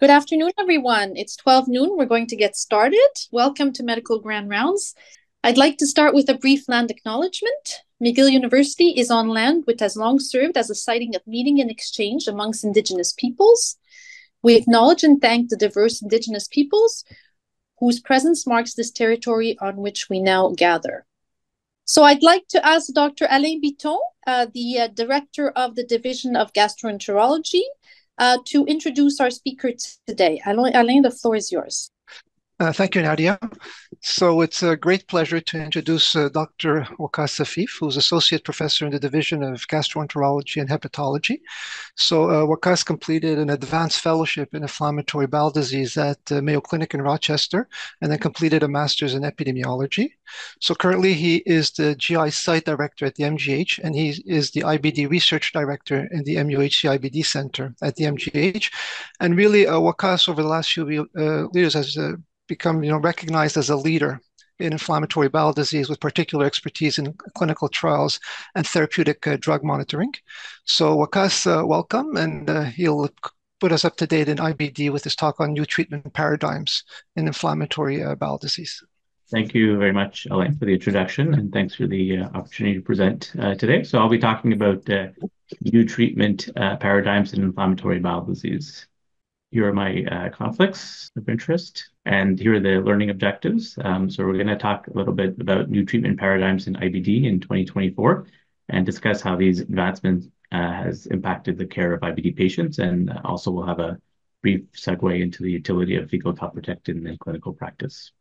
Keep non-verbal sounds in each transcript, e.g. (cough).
Good afternoon, everyone. It's 12 noon. We're going to get started. Welcome to Medical Grand Rounds. I'd like to start with a brief land acknowledgement. McGill University is on land which has long served as a siting of meeting and exchange amongst Indigenous peoples. We acknowledge and thank the diverse Indigenous peoples whose presence marks this territory on which we now gather. So I'd like to ask Dr. Alain Bitton, uh, the uh, Director of the Division of Gastroenterology, uh, to introduce our speaker today. Alain, the floor is yours. Uh, thank you, Nadia. So it's a great pleasure to introduce uh, Dr. Waqqas Afif, who's Associate Professor in the Division of Gastroenterology and Hepatology. So uh, Waqqas completed an advanced fellowship in inflammatory bowel disease at uh, Mayo Clinic in Rochester, and then completed a master's in epidemiology. So currently he is the GI Site Director at the MGH, and he is the IBD Research Director in the MUHC IBD Center at the MGH. And really, uh, Waqqas over the last few uh, years has uh, become you know, recognized as a leader in inflammatory bowel disease with particular expertise in clinical trials and therapeutic uh, drug monitoring. So Waqqas, uh, welcome, and uh, he'll put us up to date in IBD with his talk on new treatment paradigms in inflammatory uh, bowel disease. Thank you very much, Alain, for the introduction, and thanks for the uh, opportunity to present uh, today. So I'll be talking about new treatment paradigms in inflammatory bowel disease. Here are my uh, conflicts of interest, and here are the learning objectives. Um, so we're going to talk a little bit about new treatment paradigms in IBD in 2024 and discuss how these advancements uh, has impacted the care of IBD patients. And also we'll have a brief segue into the utility of fecal calprotectin in clinical practice.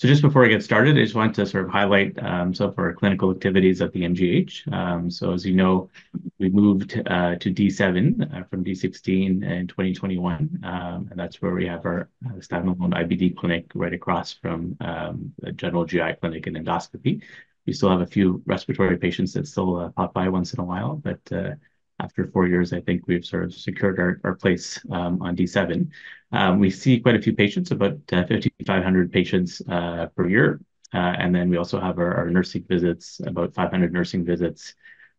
So just before I get started, I just want to sort of highlight um, some of our clinical activities at the MGH. Um, so as you know, we moved uh, to D7 uh, from D16 in 2021, um, and that's where we have our uh, standalone IBD clinic right across from the general GI clinic and endoscopy. We still have a few respiratory patients that still pop by once in a while, but after four years, I think we've sort of secured our, our place um, on D7. Um, we see quite a few patients, about uh, 5,500 patients uh, per year. Uh, and then we also have our, our, nursing visits, about 500 nursing visits,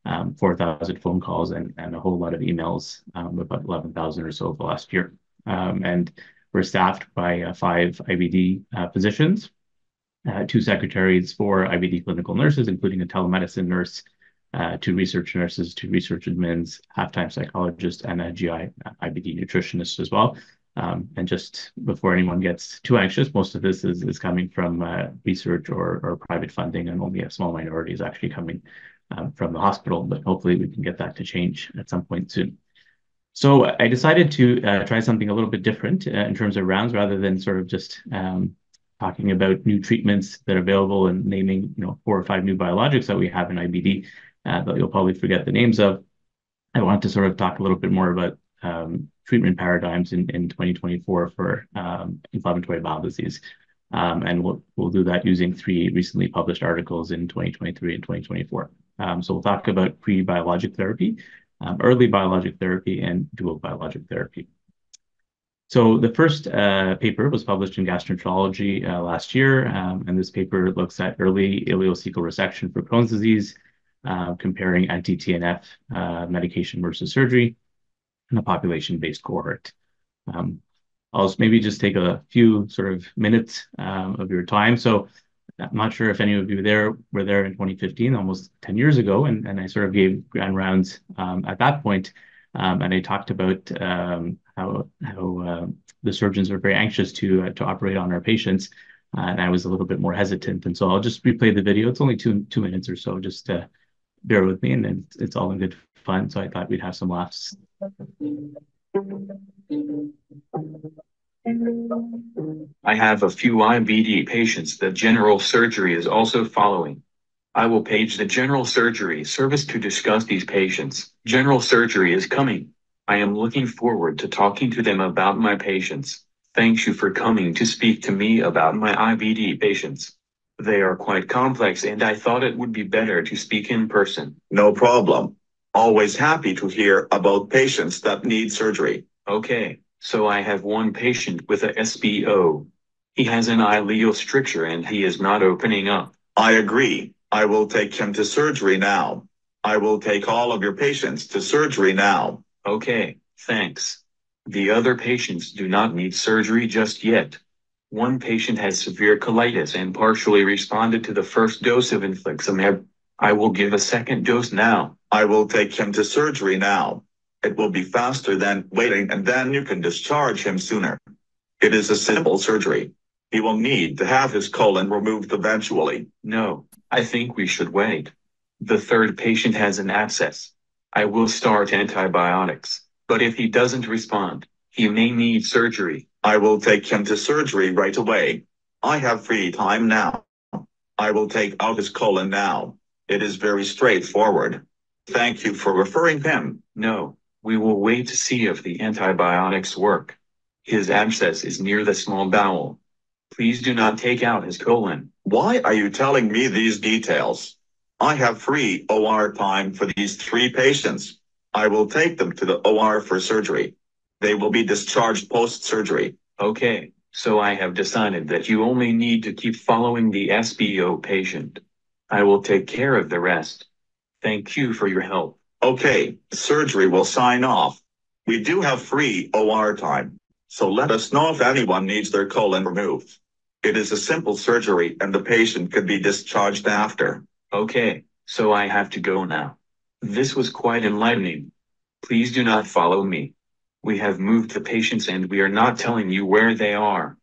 um, 4,000 phone calls, and, and a whole lot of emails, um, about 11,000 or so of the last year. Um, and we're staffed by uh, five IBD uh, physicians, uh, two secretaries, four IBD clinical nurses, including a telemedicine nurse, uh, two research nurses, two research admins, half-time psychologist, and a GI IBD nutritionist as well. Um, and just before anyone gets too anxious, most of this is, is coming from uh, research or, or private funding, and only a small minority is actually coming um, from the hospital. But hopefully, we can get that to change at some point soon. So I decided to uh, try something a little bit different uh, in terms of rounds, rather than sort of just um, talking about new treatments that are available and naming, you know, four or five new biologics that we have in IBD uh, that you'll probably forget the names of. I want to sort of talk a little bit more about um, treatment paradigms in, in 2024 for um, inflammatory bowel disease. Um, and we'll, we'll do that using three recently published articles in 2023 and 2024. Um, so we'll talk about pre-biologic therapy, um, early biologic therapy, and dual biologic therapy. So the first uh, paper was published in Gastroenterology uh, last year, um, and this paper looks at early ileocecal resection for Crohn's disease comparing anti-TNF uh, medication versus surgery in a population-based cohort. Um, I'll maybe just take a few sort of minutes um, of your time. So I'm not sure if any of you there were there in 2015, almost 10 years ago, and, I sort of gave grand rounds um, at that point, um, and I talked about how how uh, the surgeons were very anxious to uh, to operate on our patients, uh, and I was a little bit more hesitant. And so I'll just replay the video. It's only two two minutes or so, just to bear with me, and it's, it's all in good fun. So I thought we'd have some laughs. I have a few IBD patients that general surgery is also following. I will page the general surgery service to discuss these patients. General surgery is coming. I am looking forward to talking to them about my patients. Thanks you for coming to speak to me about my IBD patients. They are quite complex and I thought it would be better to speak in person. No problem. Always happy to hear about patients that need surgery. Okay, so I have one patient with a SBO. He has an ileal stricture and he is not opening up. I agree. I will take him to surgery now. I will take all of your patients to surgery now. Okay, thanks. The other patients do not need surgery just yet. One patient has severe colitis and partially responded to the first dose of infliximab. I will give a second dose now. I will take him to surgery now. It will be faster than waiting and then you can discharge him sooner. It is a simple surgery. He will need to have his colon removed eventually. No, I think we should wait. The third patient has an abscess. I will start antibiotics, but if he doesn't respond, he may need surgery. I will take him to surgery right away. I have free time now. I will take out his colon now. It is very straightforward. Thank you for referring him. No, we will wait to see if the antibiotics work. His abscess is near the small bowel. Please do not take out his colon. Why are you telling me these details? I have free OR time for these three patients. I will take them to the OR for surgery. They will be discharged post-surgery. Okay, so I have decided that you only need to keep following the SBO patient. I will take care of the rest. Thank you for your help. Okay, surgery will sign off. We do have free OR time, so let us know if anyone needs their colon removed. It is a simple surgery and the patient could be discharged after. Okay, so I have to go now. This was quite enlightening. Please do not follow me. We have moved the patients and we are not telling you where they are.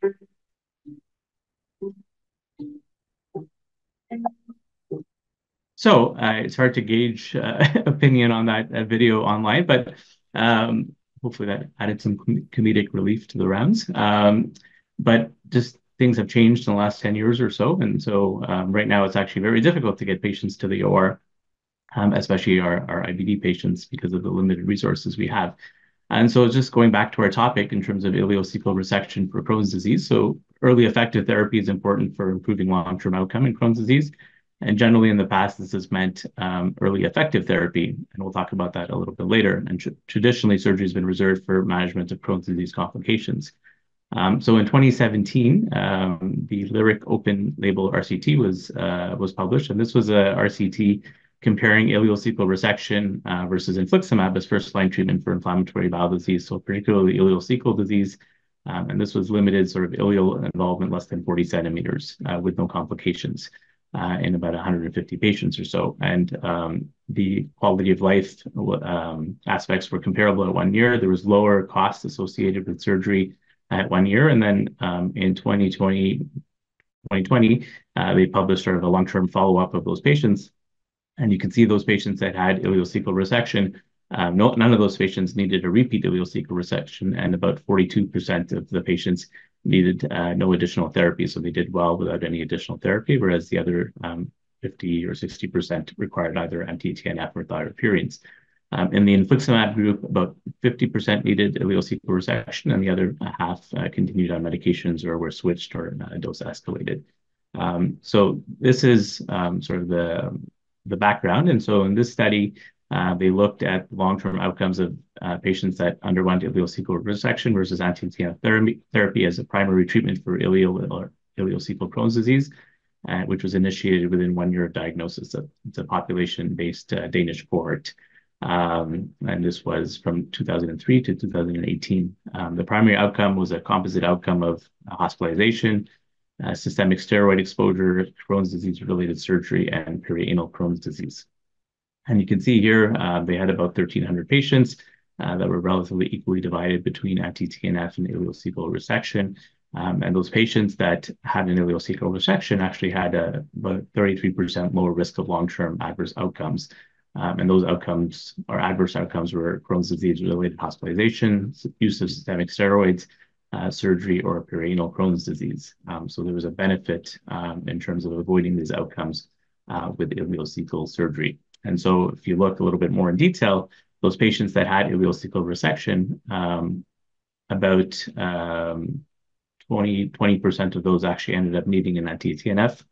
So uh, it's hard to gauge uh, (laughs) opinion on that uh, video online, but um, hopefully that added some com comedic relief to the rounds. Um, but just things have changed in the last 10 years or so. And so um, right now it's actually very difficult to get patients to the OR, um, especially our, our IBD patients because of the limited resources we have. And so just going back to our topic in terms of ileocecal resection for Crohn's disease. So early effective therapy is important for improving long-term outcome in Crohn's disease. And generally in the past, this has meant um, early effective therapy. And we'll talk about that a little bit later. And tr traditionally, surgery has been reserved for management of Crohn's disease complications. Um, so in 2017, um, the LIR!C open label RCT was, uh, was published. And this was a RCT comparing ileocecal resection uh, versus infliximab as first-line treatment for inflammatory bowel disease, so particularly ileocecal disease. Um, and this was limited sort of ileal involvement less than 40 centimeters uh, with no complications uh, in about 150 patients or so. And um, the quality of life um, aspects were comparable at one year. There was lower costs associated with surgery at one year. And then um, in 2020, 2020 uh, they published sort of a long-term follow-up of those patients and you can see those patients that had ileocecal resection, um, no, none of those patients needed a repeat ileocecal resection, and about 42% of the patients needed uh, no additional therapy. So they did well without any additional therapy, whereas the other um, 50 or 60% required either anti-TNF or thiopurines. Um, in the infliximab group, about 50% needed ileocecal resection, and the other half uh, continued on medications or were switched or uh, dose escalated. Um, so this is um, sort of the the background. And so in this study, uh, they looked at long-term outcomes of uh, patients that underwent ileocecal resection versus anti-TNF therapy, therapy as a primary treatment for ileal or ileocecal Crohn's disease, uh, which was initiated within one year of diagnosis. It's a population-based uh, Danish cohort. Um, and this was from 2003 to 2018. Um, the primary outcome was a composite outcome of hospitalization, uh, systemic steroid exposure, Crohn's disease-related surgery, and perianal Crohn's disease. And you can see here, uh, they had about 1,300 patients uh, that were relatively equally divided between anti-TNF and ileocecal resection. Um, and those patients that had an ileocecal resection actually had a, about 33% lower risk of long-term adverse outcomes. Um, and those outcomes or adverse outcomes were Crohn's disease-related hospitalization, use of systemic steroids, uh, surgery or perianal Crohn's disease. Um, so there was a benefit um, in terms of avoiding these outcomes uh, with ileocecal surgery. And so if you look a little bit more in detail, those patients that had ileocecal resection, um, about um, 20, 20% of those actually ended up needing an anti-TNF,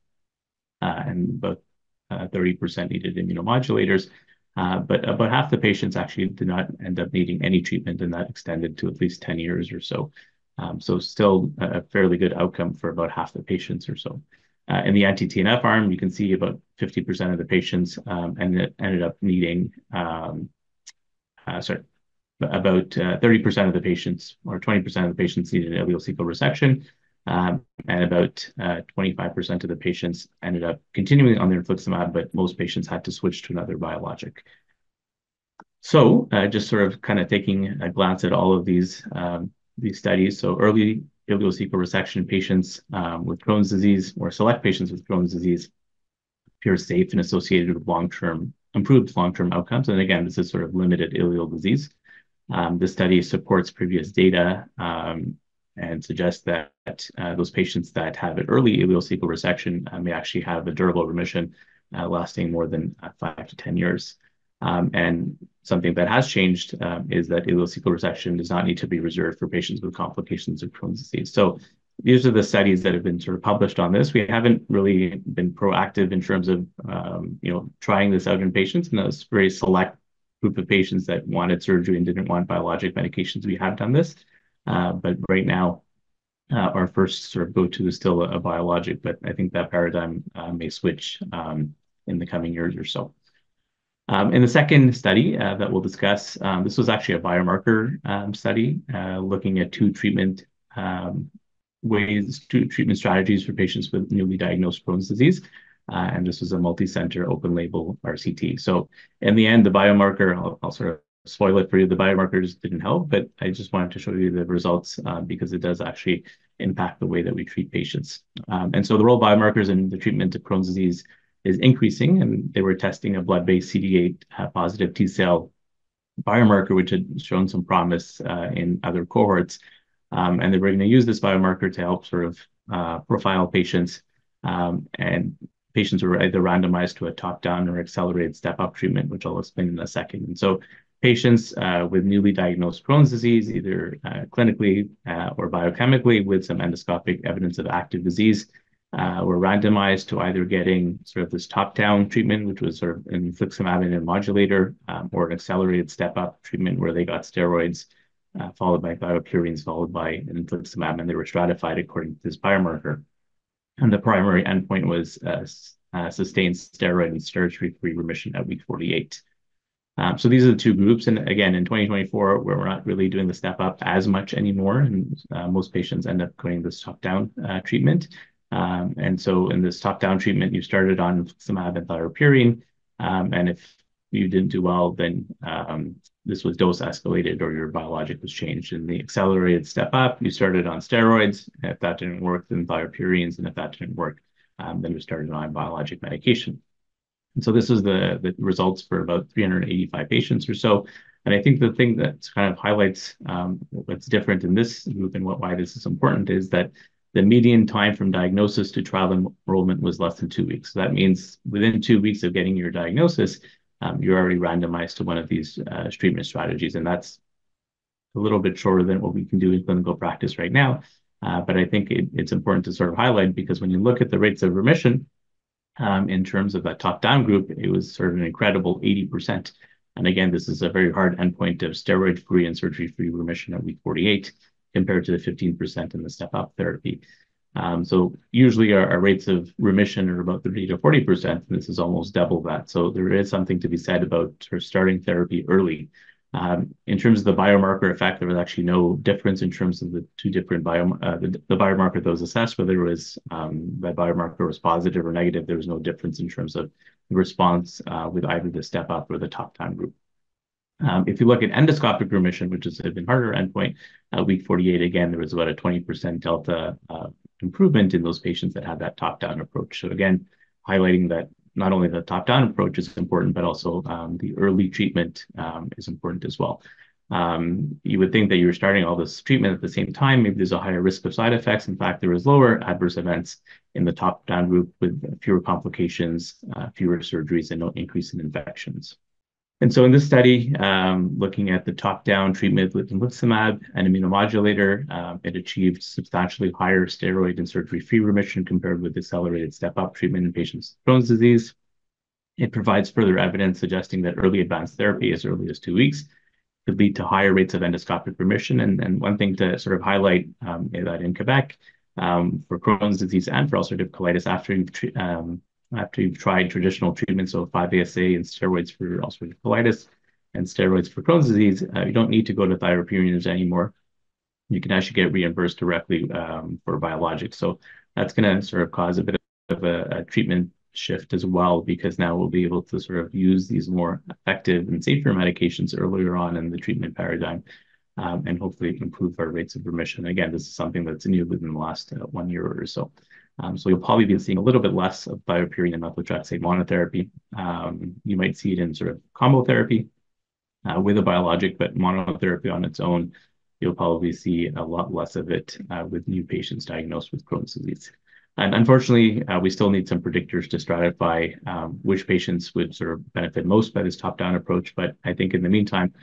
uh, and about 30% uh, needed immunomodulators. Uh, but about half the patients actually did not end up needing any treatment, and that extended to at least 10 years or so. Um, so still a fairly good outcome for about half the patients or so. Uh, in the anti-TNF arm, you can see about 50% of the patients um, ended, up needing, um, uh, sorry, about 30% of the patients or 20% of the patients needed an ileocecal resection, and about 25% of the patients ended up continuing on their infliximab, but most patients had to switch to another biologic. So just sort of kind of taking a glance at all of these studies. So early ileocecal resection patients um, with Crohn's disease or select patients with Crohn's disease appear safe and associated with long-term improved long-term outcomes. And again, this is sort of limited ileal disease. Um, the study supports previous data um, and suggests that uh, those patients that have an early ileocecal resection uh, may actually have a durable remission uh, lasting more than five to 10 years. Um, and something that has changed um, is that ileocecal resection does not need to be reserved for patients with complications of Crohn's disease. So these are the studies that have been sort of published on this. We haven't really been proactive in terms of um, you know, trying this out in patients. And that's a very select group of patients that wanted surgery and didn't want biologic medications. We have done this. Uh, but right now, uh, our first sort of go-to is still a biologic, but I think that paradigm uh, may switch in the coming years or so. Um, in the second study uh, that we'll discuss, um, this was actually a biomarker um, study uh, looking at two treatment ways, two treatment strategies for patients with newly diagnosed Crohn's disease. Uh, and this was a multi-center open-label RCT. So in the end, the biomarker, I'll sort of spoil it for you, the biomarkers didn't help, but I just wanted to show you the results because it does actually impact the way that we treat patients. And so the role of biomarkers in the treatment of Crohn's disease is increasing. And they were testing a blood-based CD8 uh, positive T cell biomarker, which had shown some promise uh, in other cohorts. Um, and they were going to use this biomarker to help sort of uh, profile patients. Um, and patients were either randomized to a top-down or accelerated step-up treatment, which I'll explain in a second. And so patients with newly diagnosed Crohn's disease, either clinically or biochemically with some endoscopic evidence of active disease, Uh, were randomized to either getting sort of this top-down treatment, which was sort of an infliximab immunomodulator, um, or an accelerated step-up treatment where they got steroids uh, followed by thiopurines, followed by an infliximab, and they were stratified according to this biomarker. And the primary endpoint was uh, sustained steroid and steroid-free remission at week 48. Um, so these are the two groups. And again, in 2024, we're not really doing the step-up as much anymore. And most patients end up going this top-down treatment. Um, and so in this top-down treatment, you started on infliximab and thiopurine. Um, and if you didn't do well, then um, this was dose escalated or your biologic was changed. In the accelerated step-up, you started on steroids. If that didn't work, then thiopurines. And if that didn't work, then we started on biologic medication. And so this is the the results for about 385 patients or so. And I think the thing that kind of highlights what's different in this group and what, why this is important is that the median time from diagnosis to trial enrollment was less than two weeks. So that means within two weeks of getting your diagnosis, um, you're already randomized to one of these uh, treatment strategies. And that's a little bit shorter than what we can do in clinical practice right now. Uh, but I think it's important to sort of highlight because when you look at the rates of remission um, in terms of that top-down group, it was sort of an incredible 80%. And again, this is a very hard endpoint of steroid-free and surgery-free remission at week 48 compared to the 15% in the step-up therapy. Um, so usually, our rates of remission are about 30 to 40%, And this is almost double that. So there is something to be said about starting therapy early. Um, in terms of the biomarker effect, there was actually no difference in terms of the two different uh, biomarkers that was assessed, whether it was um, that biomarker was positive or negative. There was no difference in terms of the response uh, with either the step-up or the top-down group. Um, if you look at endoscopic remission, which is an even harder endpoint, week 48, again, there was about a 20% delta uh, improvement in those patients that had that top-down approach. So again, highlighting that not only the top-down approach is important, but also um, the early treatment um, is important as well. You would think that you're starting all this treatment at the same time. Maybe there's a higher risk of side effects. In fact, there was lower adverse events in the top-down group with fewer complications, uh, fewer surgeries, and no increase in infections. And so in this study, um, looking at the top-down treatment with infliximab and immunomodulator, um, it achieved substantially higher steroid and surgery-free remission compared with accelerated step-up treatment in patients with Crohn's disease. It provides further evidence suggesting that early advanced therapy, as early as two weeks, could lead to higher rates of endoscopic remission. And and one thing to sort of highlight um, is that in Quebec, for Crohn's disease and for ulcerative colitis, after you've tried traditional treatments, so 5-ASA and steroids for ulcerative colitis, and steroids for Crohn's disease, uh, you don't need to go to thiopurines anymore. You can actually get reimbursed directly um, for biologics. So that's going to sort of cause a bit of a treatment shift as well because now we'll be able to sort of use these more effective and safer medications earlier on in the treatment paradigm um, and hopefully improve our rates of remission. Again, this is something that's new within the last uh, one year or so. Um, so you'll probably be seeing a little bit less of thiopurine and methotrexate monotherapy. Um, you might see it in sort of combo therapy uh, with a biologic, but monotherapy on its own, you'll probably see a lot less of it uh, with new patients diagnosed with Crohn's disease. And unfortunately, uh, we still need some predictors to stratify um, which patients would sort of benefit most by this top-down approach. But I think in the meantime,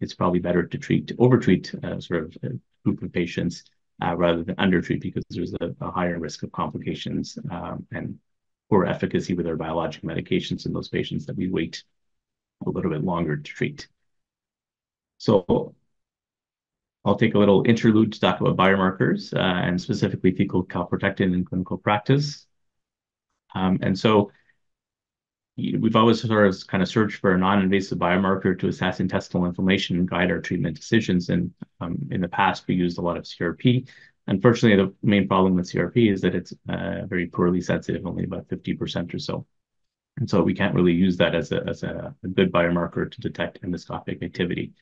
it's probably better to treat, overtreat sort of a group of patients Uh, rather than undertreat because there's a higher risk of complications um, and poor efficacy with our biologic medications in those patients that we wait a little bit longer to treat. So I'll take a little interlude to talk about biomarkers uh, and specifically fecal calprotectin in clinical practice. Um, and so we've always sort of kind of searched for a non-invasive biomarker to assess intestinal inflammation and guide our treatment decisions. And um, in the past, we used a lot of CRP. Unfortunately, the main problem with CRP is that it's uh, very poorly sensitive, only about 50% or so. And so we can't really use that as a good biomarker to detect endoscopic activity.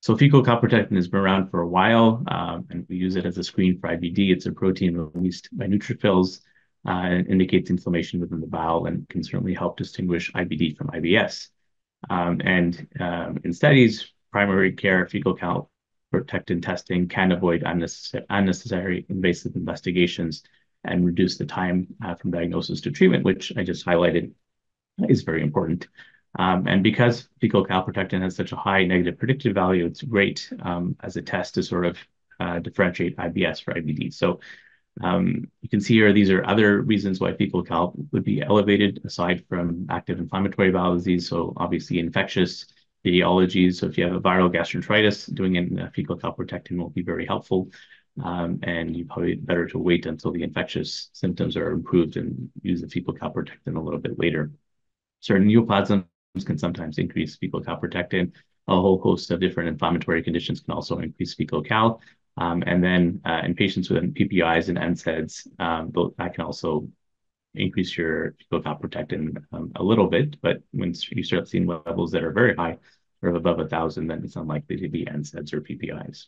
So fecal calprotectin has been around for a while, um, and we use it as a screen for IBD. It's a protein released by neutrophils Uh, and indicates inflammation within the bowel and can certainly help distinguish IBD from IBS. Um, and um, in studies, primary care fecal calprotectin testing can avoid unnecessary unnecessary invasive investigations and reduce the time uh, from diagnosis to treatment, which I just highlighted is very important. Um, and because fecal calprotectin has such a high negative predictive value, it's great as a test to sort of uh, differentiate IBS for IBD. So Um, you can see here, these are other reasons why fecal calp would be elevated aside from active inflammatory bowel disease. So obviously, infectious etiologies. So if you have a viral gastroenteritis, doing a fecal calprotectin will be very helpful. Um, and you probably better to wait until the infectious symptoms are improved and use the fecal calprotectin a little bit later. Certain neoplasms can sometimes increase fecal calprotectin. A whole host of different inflammatory conditions can also increase fecal cal. Um, and then uh, in patients with PPIs and NSAIDs, um, that can also increase your calprotectin um, a little bit. But when you start seeing levels that are very high, sort of above 1,000, then it's unlikely to be NSAIDs or PPIs.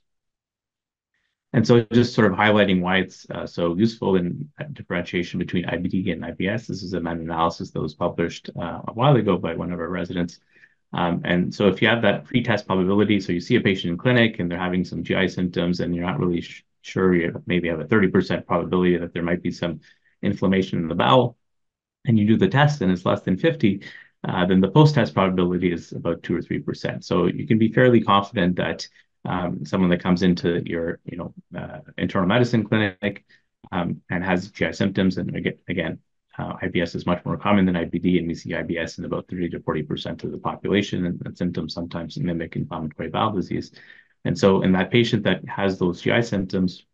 And so just sort of highlighting why it's uh, so useful in uh, differentiation between IBD and IBS. This is a meta-analysis that was published a while ago by one of our residents. Um, and so if you have that pretest probability, so you see a patient in clinic and they're having some GI symptoms and you're not really sure, you maybe have a 30% probability that there might be some inflammation in the bowel, and you do the test and it's less than 50%, uh, then the post-test probability is about 2 or 3%. So you can be fairly confident that um, someone that comes into your you know, uh, internal medicine clinic um, and has GI symptoms, and again, Uh, IBS is much more common than IBD, and we see IBS in about 30 to 40% of the population, and symptoms sometimes mimic inflammatory bowel disease. And so in that patient that has those GI symptoms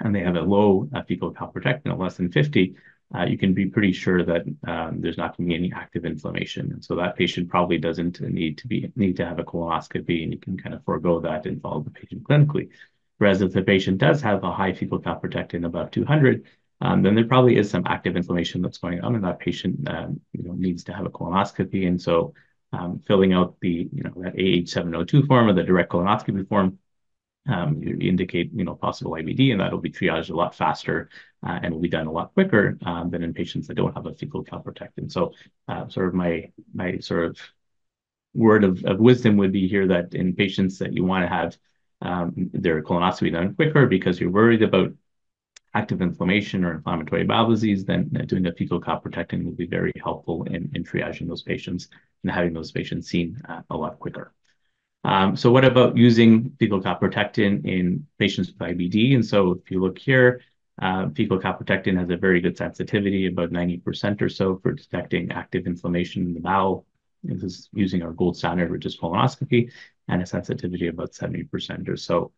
and they have a low uh, fecal calprotectin less than 50%, uh, you can be pretty sure that um, there's not going to be any active inflammation. And so that patient probably doesn't need to be need to have a colonoscopy, and you can kind of forego that and follow the patient clinically. Whereas if the patient does have a high fecal calprotectin above 200, Um, then there probably is some active inflammation that's going on, and that patient um, you know, needs to have a colonoscopy. And so um, filling out the you know that AH702 form or the direct colonoscopy form, you indicate you know possible IBD, and that'll be triaged a lot faster uh, and will be done a lot quicker than in patients that don't have a fecal calprotectin. So uh, sort of my my sort of word of wisdom would be here that in patients that you want to have their colonoscopy done quicker because you're worried about active inflammation or inflammatory bowel disease, then doing a fecal calprotectin will be very helpful in triaging those patients and having those patients seen uh, a lot quicker. Um, so what about using fecal calprotectin in patients with IBD? And so if you look here, uh, fecal calprotectin has a very good sensitivity, about 90% or so for detecting active inflammation in the bowel. This is using our gold standard, which is colonoscopy, and a sensitivity of about 70% or so.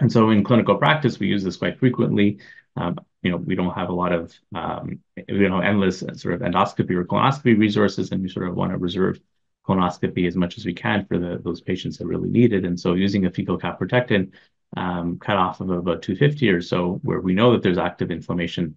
And so in clinical practice, we use this quite frequently. Um, you know, we don't have a lot of um, you know, endless sort of endoscopy or colonoscopy resources, and we sort of want to reserve colonoscopy as much as we can for the, those patients that really need it. And so using a fecal calprotectin um, cut off of about 250 or so, where we know that there's active inflammation,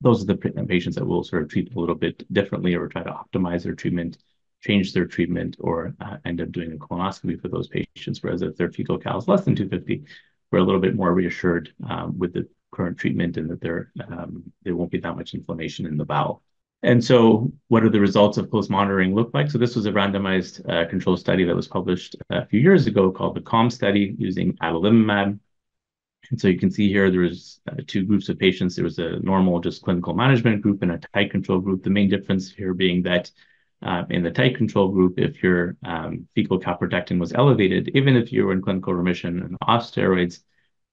those are the patients that we'll sort of treat a little bit differently or try to optimize their treatment, change their treatment, or uh, end up doing a colonoscopy for those patients. Whereas if their fecal cal is less than 250, we're a little bit more reassured um, with the current treatment and that there um, there won't be that much inflammation in the bowel. And so, what do the results of close monitoring look like? So, this was a randomized uh, control study that was published a few years ago called the CALM study using adalimumab. And so, you can see here there was uh, two groups of patients. There was a normal, just clinical management group and a tight control group. The main difference here being that uh, in the tight control group, if your um, fecal calprotectin was elevated, even if you were in clinical remission and off steroids,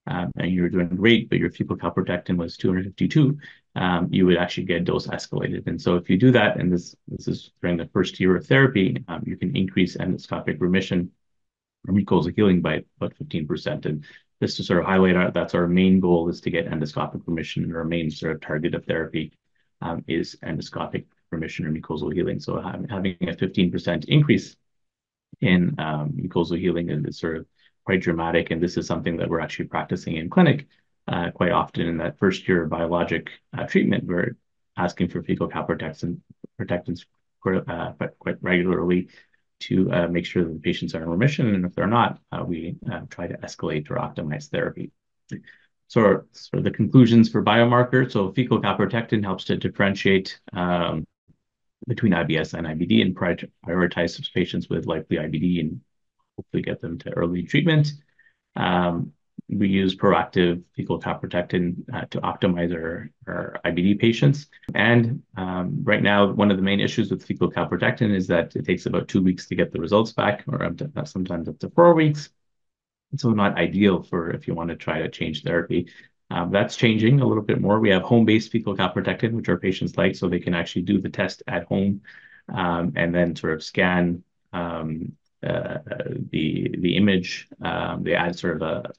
um, and you were doing great, but your fecal calprotectin was 252, um, you would actually get dose escalated. And so if you do that, and this, this is during the first year of therapy, um, you can increase endoscopic remission or mucosal healing by about 15%. And just to sort of highlight our, that's our main goal is to get endoscopic remission and our main sort of target of therapy um, is endoscopic remission or mucosal healing. So having a 15% increase in um, mucosal healing is sort of quite dramatic. And this is something that we're actually practicing in clinic uh, quite often in that first year of biologic uh, treatment. We're asking for fecal calprotectin protectants uh, quite regularly to uh, make sure that the patients are in remission. And if they're not, uh, we uh, try to escalate or optimize therapy. So, so the conclusions for biomarkers. So fecal calprotectin helps to differentiate um, between IBS and IBD and prioritize patients with likely IBD and hopefully get them to early treatment. Um, we use proactive fecal calprotectin uh, to optimize our, IBD patients. And um, right now, one of the main issues with fecal calprotectin is that it takes about two weeks to get the results back, or to, sometimes up to four weeks. So not ideal for if you want to try to change therapy. Um, that's changing a little bit more. We have home-based fecal calprotectin, which our patients like, so they can actually do the test at home um, and then sort of scan um, uh, the the image. Um, they add sort of a,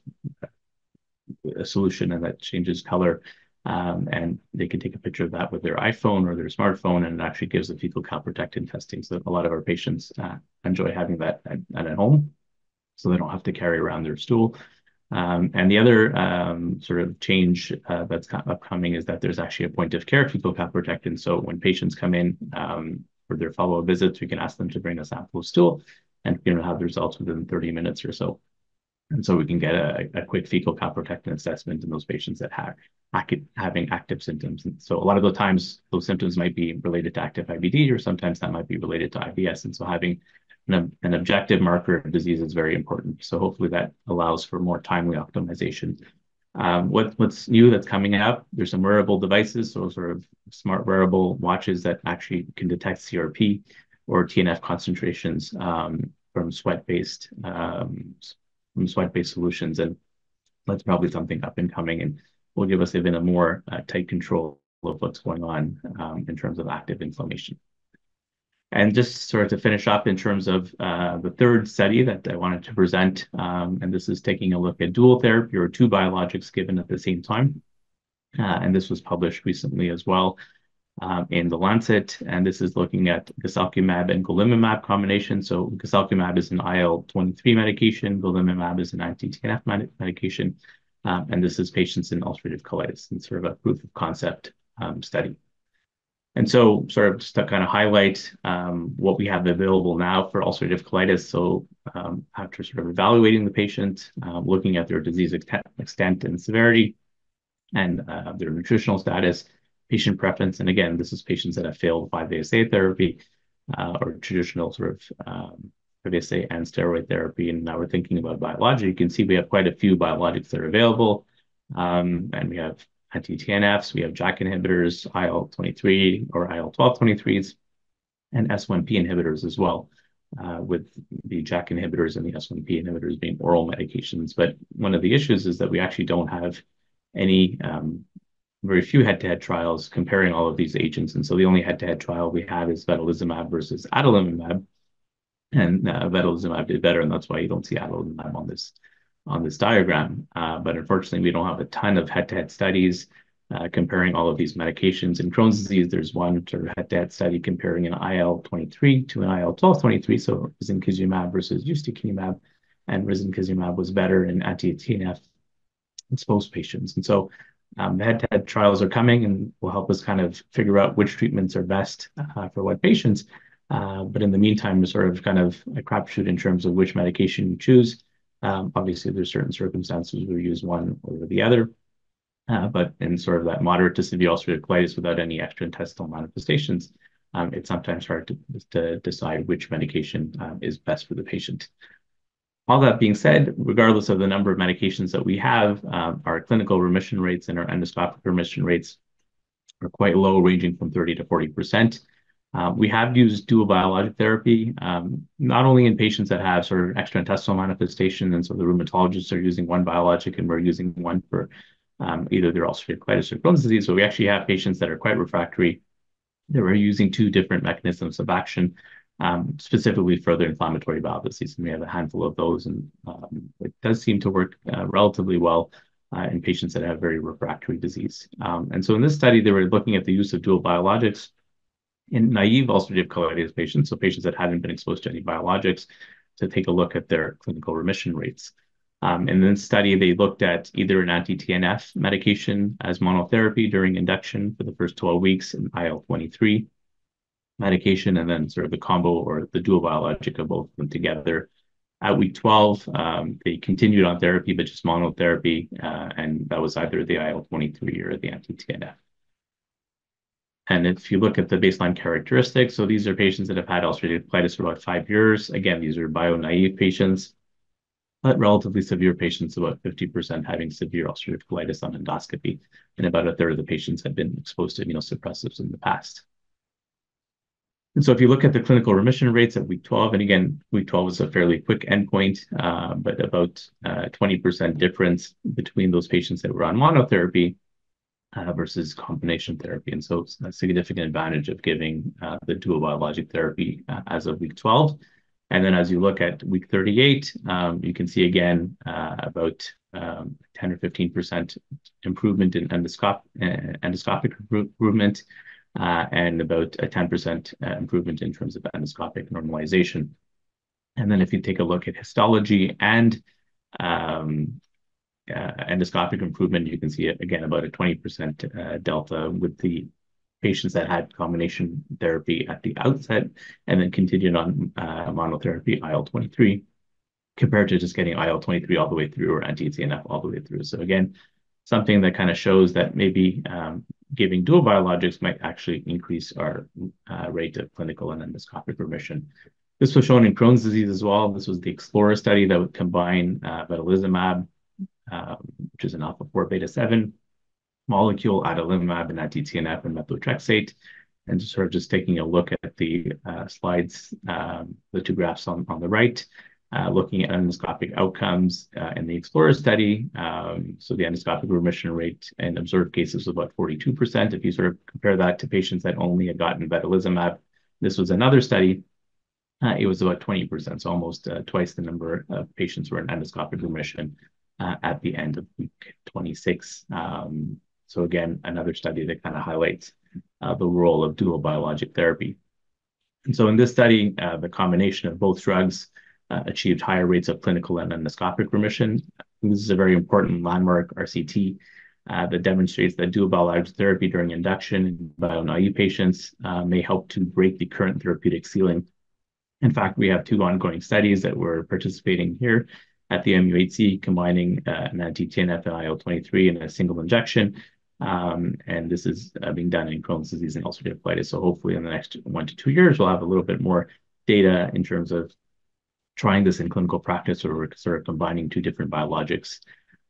a solution and that changes color. Um, and they can take a picture of that with their iPhone or their smartphone, and it actually gives the fecal calprotectin testing. So a lot of our patients uh, enjoy having that at, at, home, so they don't have to carry around their stool. Um, and the other um, sort of change uh, that's upcoming is that there's actually a point of care fecal calprotectin. So when patients come in um, for their follow-up visits, we can ask them to bring a sample of stool, and you know have the results within 30 minutes or so. And so we can get a, a quick fecal calprotectin assessment in those patients that have having active symptoms. And so a lot of the times those symptoms might be related to active IBD, or sometimes that might be related to IBS. And so having an, objective marker of disease is very important. So hopefully that allows for more timely optimization. Um, what, what's new that's coming up? There's some wearable devices, so sort of smart wearable watches that actually can detect CRP or TNF concentrations um, from sweat-based um, from sweat-based solutions, and that's probably something up and coming, and will give us even a more uh, tight control of what's going on um, in terms of active inflammation. And just sort of to finish up in terms of uh, the third study that I wanted to present, um, and this is taking a look at dual therapy or two biologics given at the same time. Uh, and this was published recently as well um, in the Lancet, and this is looking at guselkumab and golimumab combination. So guselkumab is an IL-23 medication, golimumab is an anti-TNF med medication, um, and this is patients in ulcerative colitis and sort of a proof of concept study. And so sort of just to kind of highlight um, what we have available now for ulcerative colitis. So um, after sort of evaluating the patient, uh, looking at their disease extent and severity and uh, their nutritional status, patient preference. And again, this is patients that have failed 5-ASA therapy uh, or traditional sort of um, 5-ASA and steroid therapy. And now we're thinking about biologic. You can see we have quite a few biologics that are available. Um, and we have anti-TNFs, we have JAK inhibitors, IL-23 or IL-12-23s, and S1P inhibitors as well, uh, with the JAK inhibitors and the S1P inhibitors being oral medications. But one of the issues is that we actually don't have any um, very few head-to-head trials comparing all of these agents. And so the only head-to-head trial we have is vedolizumab versus adalimumab. And uh, vedolizumab did better, and that's why you don't see adalimumab on this on this diagram. Uh, but unfortunately, we don't have a ton of head-to-head studies. Uh, comparing all of these medications. In Crohn's disease, there's one sort of head-to-head study comparing an IL-23 to an IL-12/23, so risankizumab versus ustekinumab, and risankizumab was better in anti-TNF exposed patients. And so, um, the head-to-head trials are coming and will help us kind of figure out which treatments are best uh, for what patients. Uh, but in the meantime, we're sort of kind of a crapshoot in terms of which medication you choose. Um, obviously, there's certain circumstances where you use one over the other, uh, but in sort of that moderate to severe ulcerative colitis without any extraintestinal manifestations, um, it's sometimes hard to decide which medication um, is best for the patient. All that being said, regardless of the number of medications that we have, our clinical remission rates and our endoscopic remission rates are quite low, ranging from 30%-40%. Um, we have used dual biologic therapy, um, not only in patients that have sort of extraintestinal manifestation, and so the rheumatologists are using one biologic, and we're using one for um, either their ulcerative colitis or Crohn's disease. So we actually have patients that are quite refractory, that we're using two different mechanisms of action, specifically for their inflammatory bowel disease, and we have a handful of those, and it does seem to work uh, relatively well uh, in patients that have very refractory disease. And so in this study, they were looking at the use of dual biologics in naive ulcerative colitis patients, so patients that hadn't been exposed to any biologics, to take a look at their clinical remission rates. Um, in this study, they looked at either an anti-TNF medication as monotherapy during induction for the first 12 weeks, an IL-23 medication, and then sort of the combo or the dual biologic of both of them together. At week 12, um, they continued on therapy, but just monotherapy, uh, and that was either the IL-23 or the anti-TNF. And if you look at the baseline characteristics, so these are patients that have had ulcerative colitis for about five years. Again, these are bio-naive patients, but relatively severe patients, about 50% having severe ulcerative colitis on endoscopy, and about a third of the patients had been exposed to immunosuppressives in the past. And so if you look at the clinical remission rates at week 12, and again, week 12 is a fairly quick endpoint, uh, but about uh, 20% difference between those patients that were on monotherapy Uh, versus combination therapy. And so a significant advantage of giving uh, the dual biologic therapy uh, as of week 12. And then as you look at week 38, um, you can see again about um, 10 or 15% improvement in endoscopic improvement, and about a 10% improvement in terms of endoscopic normalization. And then if you take a look at histology and um, Uh, endoscopic improvement, you can see it again about a 20% uh, delta with the patients that had combination therapy at the outset and then continued on uh, monotherapy IL-23, compared to just getting IL-23 all the way through or anti-TNF all the way through. So again, something that kind of shows that maybe um, giving dual biologics might actually increase our rate of clinical and endoscopic remission. This was shown in Crohn's disease as well. This was the EXPLORER study that would combine vedolizumab, Um, which is an alpha-4 beta-7 molecule, adalimumab, and anti-TNF and methotrexate. And sort of just taking a look at the uh, slides, um, the two graphs on the right, uh, looking at endoscopic outcomes uh, in the EXPLORER study. Um, so the endoscopic remission rate in observed cases was about 42%. If you sort of compare that to patients that only had gotten vedolizumab, this was another study, it was about 20%, so almost twice the number of patients were in endoscopic remission Uh, at the end of week 26. Um, so again, another study that kind of highlights uh, the role of dual biologic therapy. And so in this study, uh, the combination of both drugs achieved higher rates of clinical and endoscopic remission. This is a very important landmark RCT that demonstrates that dual biologic therapy during induction in bio-naive patients may help to break the current therapeutic ceiling. In fact, we have two ongoing studies that we're participating here at the MUHC, combining uh, an anti-TNF and IL-23 in a single injection. Um, and this is uh, being done in Crohn's disease and ulcerative colitis. So hopefully in the next one to two years, we'll have a little bit more data in terms of trying this in clinical practice, or sort of combining two different biologics.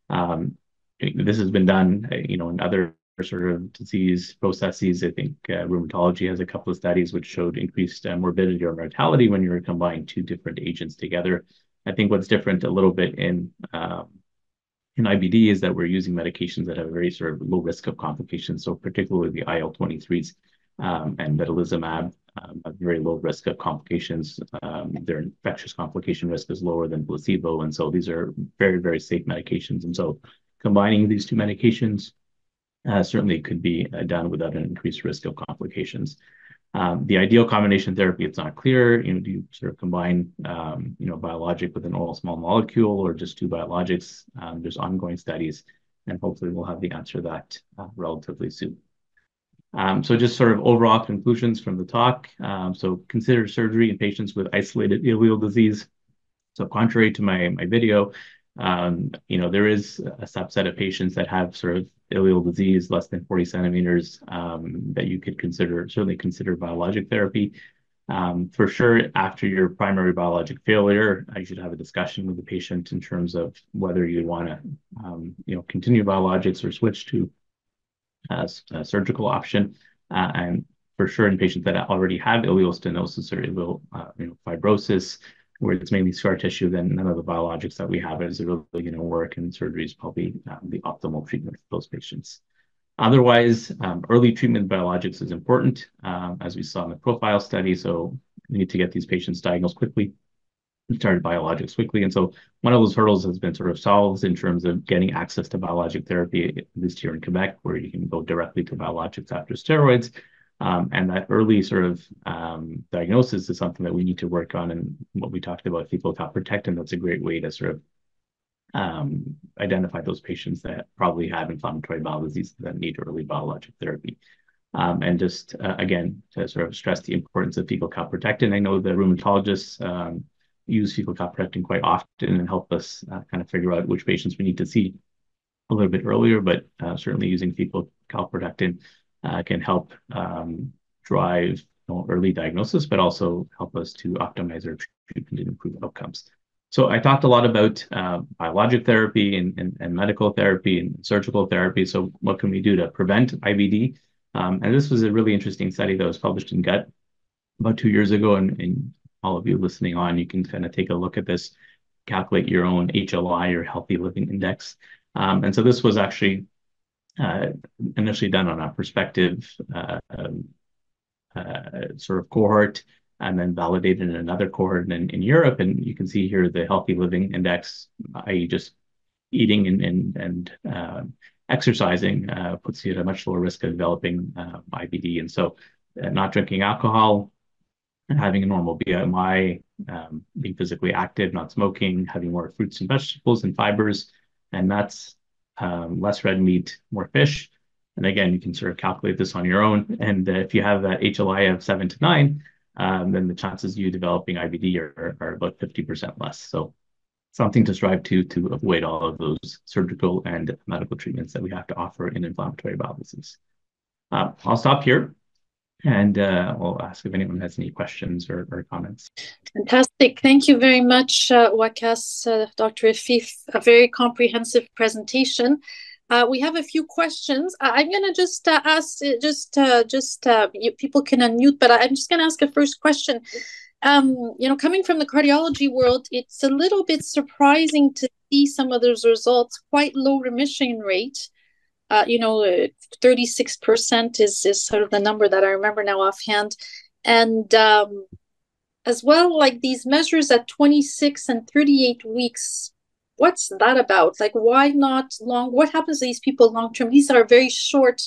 Um, this has been done, uh, you know, in other sort of disease processes. I think, rheumatology has a couple of studies which showed increased morbidity or mortality when you're combining two different agents together. I think what's different a little bit in in IBD is that we're using medications that have a very sort of low risk of complications. So particularly the IL-23s and vedolizumab have very low risk of complications. Their infectious complication risk is lower than placebo, and so these are very, very safe medications. And so combining these two medications uh, certainly could be uh, done without an increased risk of complications. Um, the ideal combination therapy, it's not clear. You know, do you sort of combine, um, you know, biologic with an oral small molecule or just two biologics? Um, there's ongoing studies, and hopefully we'll have the answer to that uh, relatively soon. Um, so just sort of overall conclusions from the talk. Um, so consider surgery in patients with isolated ileal disease. So contrary to my, my video, um, you know, there is a subset of patients that have sort of ileal disease less than 40 centimeters um, that you could consider, certainly consider biologic therapy. Um, for sure, after your primary biologic failure, I should have a discussion with the patient in terms of whether you want to, um, you know, continue biologics or switch to a, a surgical option. Uh, and for sure, in patients that already have ileal stenosis or ileal, uh, you know, fibrosis, where it's mainly scar tissue, then none of the biologics that we have is really going to work, and surgery is probably um, the optimal treatment for those patients. Otherwise, um, early treatment biologics is important, um, as we saw in the profile study. So we need to get these patients diagnosed quickly, started biologics quickly. And so one of those hurdles has been sort of solved in terms of getting access to biologic therapy, at least here in Quebec, where you can go directly to biologics after steroids. Um, and that early sort of um, diagnosis is something that we need to work on. And what we talked about, fecal calprotectin, that's a great way to sort of um, identify those patients that probably have inflammatory bowel disease that need early biologic therapy. Um, and just uh, again, to sort of stress the importance of fecal calprotectin. I know the rheumatologists um, use fecal calprotectin quite often and help us uh, kind of figure out which patients we need to see a little bit earlier, but uh, certainly using fecal calprotectin can help um, drive early diagnosis, but also help us to optimize our treatment and improve outcomes. So I talked a lot about uh, biologic therapy and, medical therapy and surgical therapy. So what can we do to prevent IBD? Um, and this was a really interesting study that was published in Gut about two years ago. And, all of you listening on, you can kind of take a look at this, calculate your own HLI or healthy living index. Um, and so this was actually uh, initially done on a prospective uh, uh, sort of cohort and then validated in another cohort in, Europe. And you can see here the healthy living index, i.e. just eating and, uh, exercising uh, puts you at a much lower risk of developing uh, IBD. And so not drinking alcohol, having a normal BMI, um, being physically active, not smoking, having more fruits and vegetables and fibers and nuts, um, less red meat, more fish. And again, you can sort of calculate this on your own. And uh, if you have that HLI of seven to nine, um, then the chances you developing IBD are, are about 50% less. So something to strive to to avoid all of those surgical and medical treatments that we have to offer in inflammatory bowel disease. Uh, I'll stop here and uh, I'll ask if anyone has any questions or, or comments. Fantastic. Thank you very much, uh, Waqqas, uh, Dr. Afif. A very comprehensive presentation. Uh, we have a few questions. I'm going to just uh, ask, uh, just, just you, people can unmute, but I'm just going to ask a first question. Um, you know, coming from the cardiology world, it's a little bit surprising to see some of those results, quite low remission rate uh, you know, 36% is, is sort of the number that I remember now offhand. And um, as well, like these measures at 26 and 38 weeks, what's that about? Like, why not long? What happens to these people long term? These are very short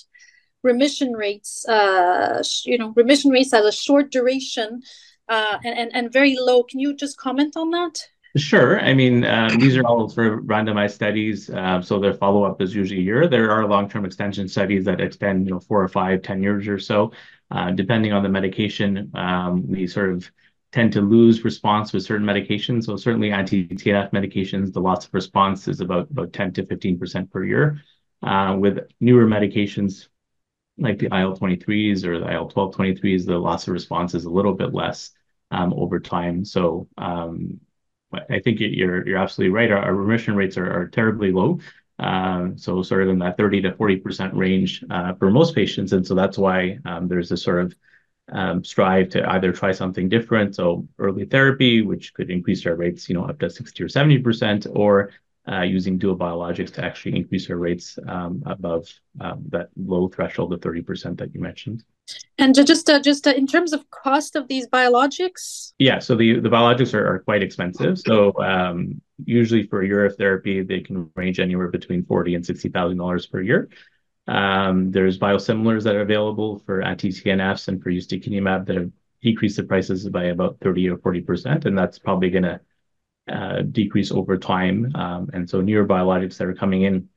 remission rates, uh, you know, remission rates at a short duration uh, and, and, and very low. Can you just comment on that? Sure. I mean, um, these are all sort of randomized studies, uh, so their follow-up is usually a year. There are long-term extension studies that extend, you know, four or five, 10 years or so. Uh, depending on the medication, um, we sort of tend to lose response with certain medications. So certainly anti-TNF medications, the loss of response is about, about 10 to 15% per year. Uh, with newer medications like the IL-23s or the IL-12-23s, the loss of response is a little bit less um, over time. So I think you're you're absolutely right. Our, our remission rates are, are terribly low. Uh, so sort of in that 30 to 40% range uh, for most patients. And so that's why um, there's this sort of um, strive to either try something different. So early therapy, which could increase our rates, you know, up to 60 or 70%, or uh, using dual biologics to actually increase our rates um, above um, that low threshold of 30% that you mentioned. And just uh, just uh, in terms of cost of these biologics? Yeah, so the, the biologics are, are quite expensive. So um, usually for urotherapy, they can range anywhere between forty and sixty thousand dollars per year. There's biosimilars that are available for anti-TNFs and for ustekinumab that have decreased the prices by about 30 or 40%, and that's probably gonna Uh, decrease over time. Um, and so newer biologics that are coming in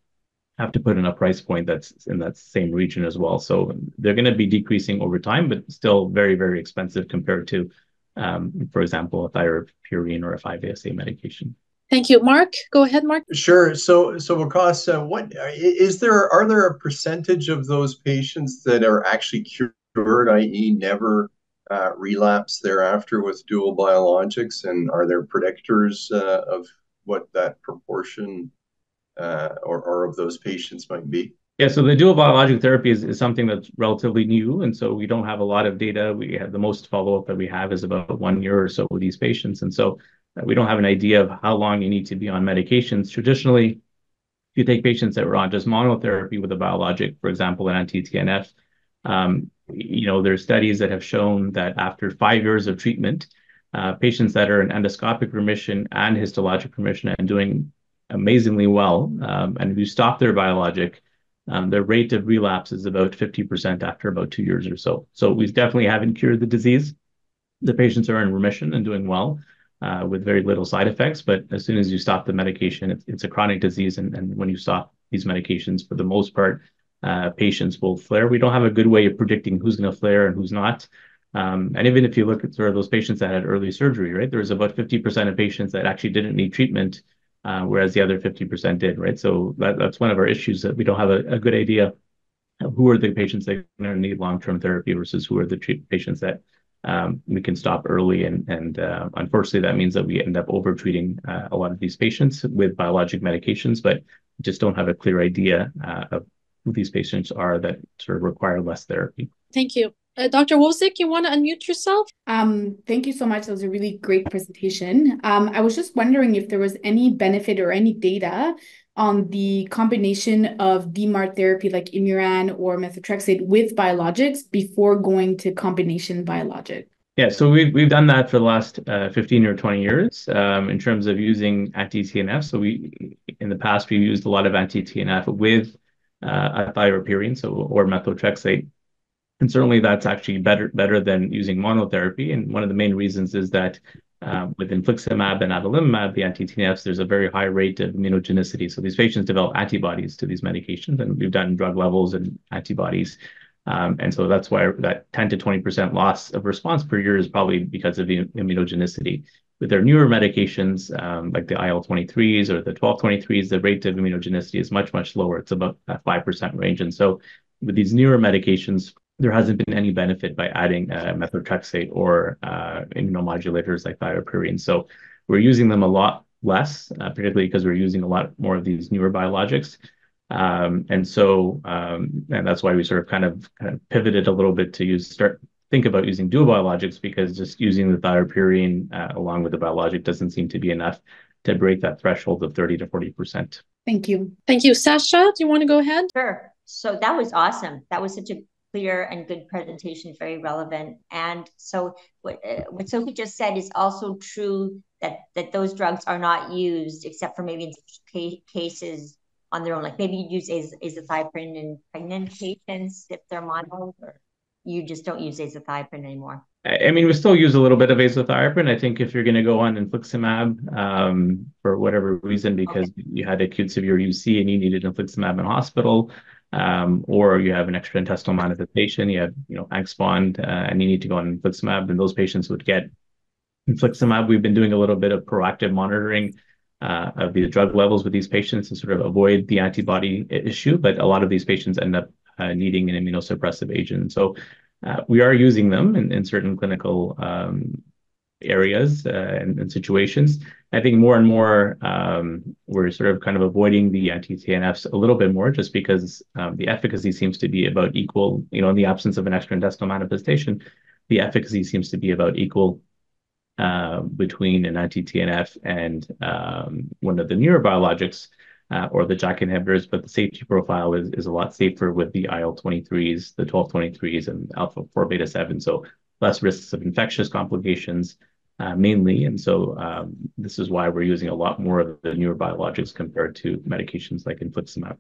have to put in a price point that's in that same region as well. So they're gonna be decreasing over time, but still very, very expensive compared to, um, for example, a thiopurine or a 5-ASA medication. Thank you. Mark, go ahead, Mark. Sure. So, Waqqas, uh, are there a percentage of those patients that are actually cured, i.e., never Uh, relapse thereafter with dual biologics? And are there predictors uh, of what that proportion uh, or of those patients might be? Yeah, so the dual biologic therapy is something that's relatively new, and so we don't have a lot of data. We have the most follow-up that we have is about one year or so with these patients, and so we don't have an idea of how long you need to be on medications. Traditionally, if you take patients that were on just monotherapy with a biologic, for example, an anti-TNF, um, you know, there are studies that have shown that after five years of treatment, uh, patients that are in endoscopic remission and histologic remission and doing amazingly well, um, and if you stop their biologic, um, their rate of relapse is about 50% after about two years or so. So we definitely haven't cured the disease. The patients are in remission and doing well, uh, with very little side effects, but as soon as you stop the medication, it's a chronic disease, And, and when you stop these medications, for the most part, Uh, patients will flare. We don't have a good way of predicting who's gonna flare and who's not. Um, and even if you look at sort of those patients that had early surgery, right? There was about 50% of patients that actually didn't need treatment, uh, whereas the other 50% did, right? So that's one of our issues, that we don't have a good idea of who are the patients that need long-term therapy versus who are the patients that um, we can stop early. And uh unfortunately, that means that we end up over-treating uh, a lot of these patients with biologic medications, but just don't have a clear idea of who these patients are that sort of require less therapy. Thank you. Uh, Dr. Wozik, you wanna unmute yourself? Um, thank you so much. That was a really great presentation. Um, I was just wondering if there was any benefit or any data on the combination of DMARD therapy, like Imuran or methotrexate, with biologics before going to combination biologic. Yeah, so we've we've done that for the last uh, 15 or 20 years um, in terms of using anti-TNF. So we in the past, we've used a lot of anti-TNF with Uh, a thiopurine, so or methotrexate, and certainly that's actually better better than using monotherapy. And one of the main reasons is that uh, with infliximab and adalimumab, the anti-TNFs, there's a very high rate of immunogenicity. So these patients develop antibodies to these medications, and we've done drug levels and antibodies. Um, and so that's why that 10 to 20% loss of response per year is probably because of immunogenicity. With their newer medications, um, like the IL-23s or the IL-12/23s, the rate of immunogenicity is much, much lower. It's about that 5% range. And so with these newer medications, there hasn't been any benefit by adding uh, methotrexate or uh, immunomodulators like thiopurine. So we're using them a lot less, uh, particularly because we're using a lot more of these newer biologics. Um, and so um, and that's why we sort of kind of pivoted a little bit to think about using dual biologics, because just using the thiopurine uh, along with the biologic doesn't seem to be enough to break that threshold of 30 to 40%. Thank you. Thank you. Sasha, do you want to go ahead? Sure. So that was awesome. That was such a clear and good presentation, very relevant. And so what uh, what Sophie just said is also true, that that those drugs are not used, except for maybe in cases on their own. Like, maybe you'd use azathioprine in pregnant patients if they're mono, or you just don't use azathioprine anymore? I mean, we still use a little bit of azathioprine. I think if you're gonna go on infliximab, um, for whatever reason, because you had acute severe UC and you needed infliximab in hospital, um, or you have an extraintestinal manifestation, you have, you know, axSpA, uh, and you need to go on infliximab, then those patients would get infliximab. We've been doing a little bit of proactive monitoring uh, of the drug levels with these patients to sort of avoid the antibody issue, but a lot of these patients end up Uh, needing an immunosuppressive agent. So, uh, we are using them in certain clinical um, areas uh, and situations. I think more and more, um, we're sort of kind of avoiding the anti-TNFs a little bit more just because um, the efficacy seems to be about equal. You know, in the absence of an extraintestinal manifestation, the efficacy seems to be about equal between an anti-TNF and one of the newer biologics or the JAK inhibitors, but the safety profile is is a lot safer with the IL-23s, the IL-12/23s, and alpha-4 beta-7. So less risks of infectious complications, mainly. And so this is why we're using a lot more of the newer biologics compared to medications like infliximab.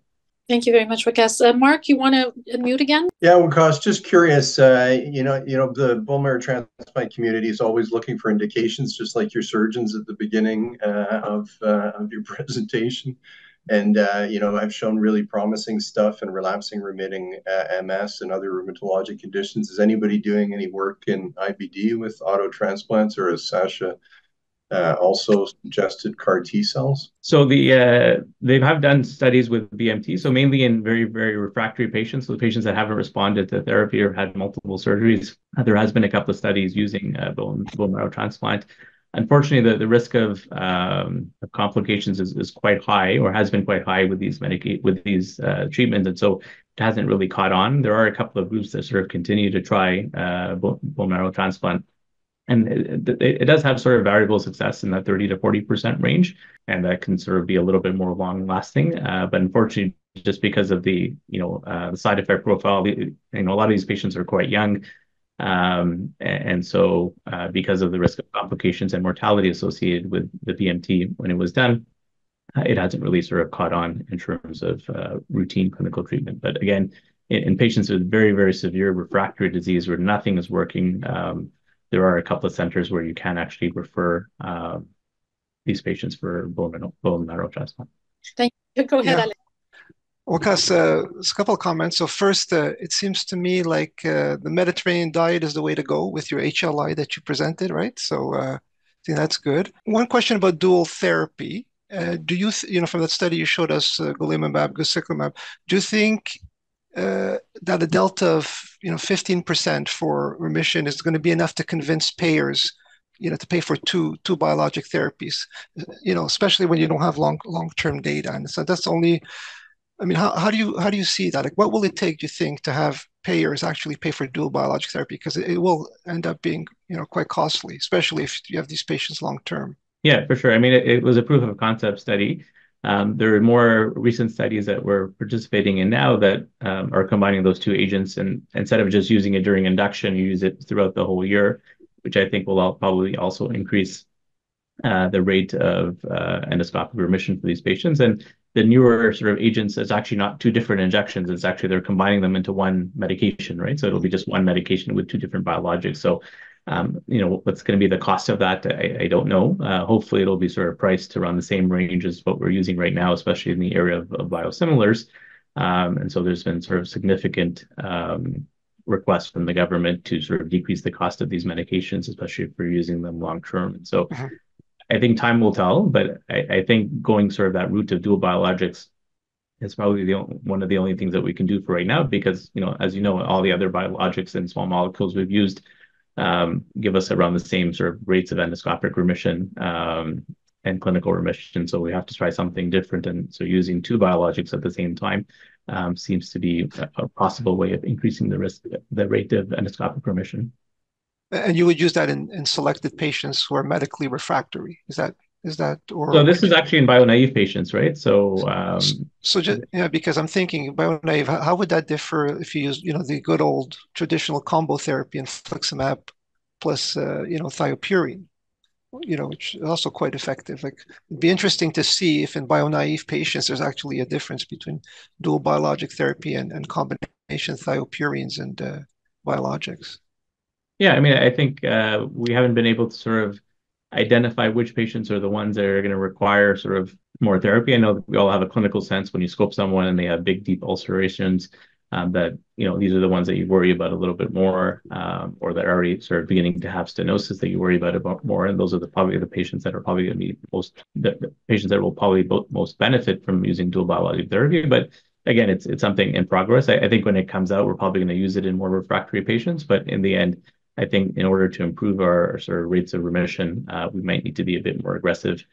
Thank you very much, Waqqas. Uh, Mark, you want to unmute again? Yeah, Waqqas, just curious. Uh, you know, you know, the bone marrow transplant community is always looking for indications, just like your surgeons at the beginning uh, of uh, of your (laughs) presentation. And uh, you know, I've shown really promising stuff in relapsing remitting uh, MS and other rheumatologic conditions. Is anybody doing any work in IBD with auto transplants, or is Sasha uh, also suggested CAR T cells? So the uh, they have done studies with BMT, so mainly in very very refractory patients, so the patients that haven't responded to therapy or had multiple surgeries. There has been a couple of studies using uh, bone bone marrow transplant. Unfortunately, the, the risk of, um, of complications is, is quite high, or has been quite high with these medica- with these uh, treatments, and so it hasn't really caught on. There are a couple of groups that sort of continue to try uh, bone, marrow transplant and it, it, it, does have sort of variable success in that 30 to 40% range, and that can sort of be a little bit more long lasting. Uh, but unfortunately, just because of the you know uh, the side effect profile, you know a lot of these patients are quite young, and, and, so uh, because of the risk of complications and mortality associated with the BMT when it was done, uh, it hasn't really sort of caught on in terms of uh, routine clinical treatment. But again, in, in, patients with very very severe refractory disease where nothing is working. Um, there are a couple of centers where you can actually refer um, these patients for bone marrow, bone marrow transplant. Thank you. Go ahead, yeah. Waqqas, uh, a couple of comments. So first, uh, it seems to me like uh, the Mediterranean diet is the way to go with your HLI that you presented, right? So uh, I think that's good. One question about dual therapy. Uh, do you, th- you know, from that study you showed us, uh, golimumab, guselkumab, do you think uh, that a delta of you know 15% for remission is going to be enough to convince payers you know to pay for two two biologic therapies you know especially when you don't have long long term data and so that's only i mean how, how do you how do you see that? Like what will it take do you think to have payers actually pay for dual biologic therapy? Because it, it will end up being you know quite costly especially if you have these patients long term. Yeah for sure. I mean it, it was a proof of concept study. Um, there are more recent studies that we're participating in now that um, are combining those two agents, and instead of just using it during induction, you use it throughout the whole year, which I think will probably also increase uh, the rate of uh, endoscopic remission for these patients. And the newer sort of agents, it's actually not two different injections. It's actually they're combining them into one medication, right? So it'll be just one medication with two different biologics. So um, you know, what's going to be the cost of that? I, I don't know. Uh, hopefully, it'll be sort of priced around the same range as what we're using right now, especially in the area of, of biosimilars. Um, and so there's been sort of significant um, requests from the government to sort of decrease the cost of these medications, especially if we're using them long term. And so uh-huh. I think time will tell, but I, I, think going sort of that route of dual biologics is probably the only, one of the only things that we can do for right now because, you know, as you know, all the other biologics and small molecules we've used um, give us around the same sort of rates of endoscopic remission um, and clinical remission. So we have to try something different. And so using two biologics at the same time um, seems to be a possible way of increasing the risk, the rate of endoscopic remission. And you would use that in, in selected patients who are medically refractory. Is that is that or so? This is actually in bio-naive patients, right? So, um, so just yeah, because I'm thinking bio-naive. How, how would that differ if you use you know the good old traditional combo therapy and infliximab plus uh, you know thiopurine, you know, which is also quite effective. Like it'd be interesting to see if in bio-naive patients there's actually a difference between dual biologic therapy and, and combination thiopurines and uh, biologics. Yeah, I mean, I think uh, we haven't been able to sort of identify which patients are the ones that are going to require sort of more therapy. I know we all have a clinical sense when you scope someone and they have big, deep ulcerations um, that you know these are the ones that you worry about a little bit more, um, or that are already sort of beginning to have stenosis that you worry about about more. And those are the probably the patients that are probably going to be most the, the patients that will probably both, most benefit from using dual biologic therapy. But again, it's it's something in progress. I, I think when it comes out, we're probably going to use it in more refractory patients. But in the end, I think in order to improve our sort of rates of remission, uh, we might need to be a bit more aggressive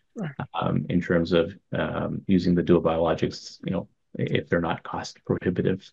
um, in terms of um, using the dual biologics, you know, if they're not cost prohibitive.